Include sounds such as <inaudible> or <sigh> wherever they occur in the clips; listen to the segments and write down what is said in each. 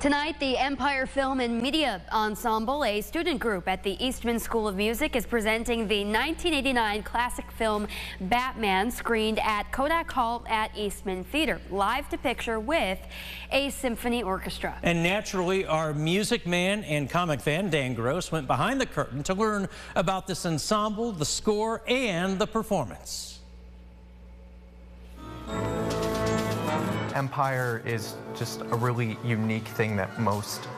Tonight, the Empire Film and Media Ensemble, a student group at the Eastman School of Music, is presenting the 1989 classic film Batman, screened at Kodak Hall at Eastman Theater, live to picture with a symphony orchestra. And naturally, our music man and comic fan, Dan Gross, went behind the curtain to learn about this ensemble, the score, and the performance. Empire is just a really unique thing that most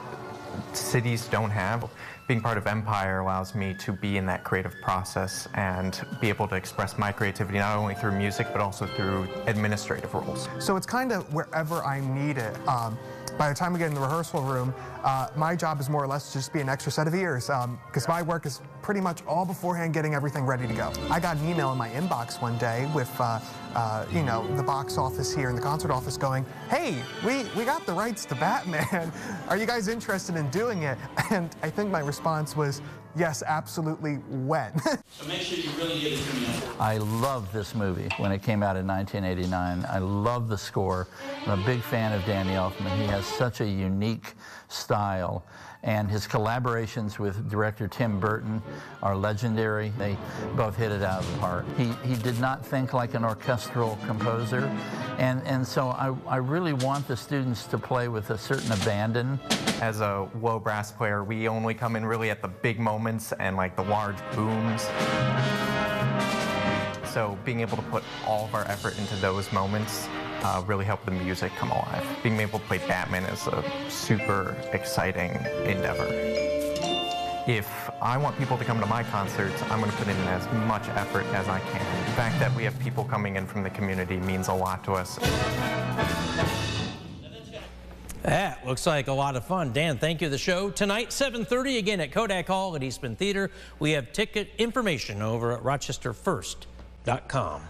cities don't have. Being part of Empire allows me to be in that creative process and be able to express my creativity not only through music but also through administrative roles. So it's kind of wherever I need it. Um, by the time we get in the rehearsal room, uh, my job is more or less to just be an extra set of ears because um, my work is pretty much all beforehand getting everything ready to go. I got an email in my inbox one day with, uh, uh, you know, the box office here and the concert office going, hey, we, we got the rights to Batman. <laughs> Are you guys interested in doing it? And I think my response was, yes, absolutely, when? <laughs> so make sure you really get it to me. I love this movie when it came out in 1989. I love the score. I'm a big fan of Danny Elfman. He has such a unique style and his collaborations with director Tim Burton are legendary. They both hit it out of the park. He, he did not think like an orchestral composer, and, and so I, I really want the students to play with a certain abandon. As a low brass player, we only come in really at the big moments and like the large booms. So being able to put all of our effort into those moments uh, really helped the music come alive. Being able to play Batman is a super exciting endeavor. If I want people to come to my concerts, I'm going to put in as much effort as I can. The fact that we have people coming in from the community means a lot to us. That looks like a lot of fun. Dan, thank you. The show tonight, 7.30, again at Kodak Hall at Eastman Theater. We have ticket information over at rochesterfirst.com.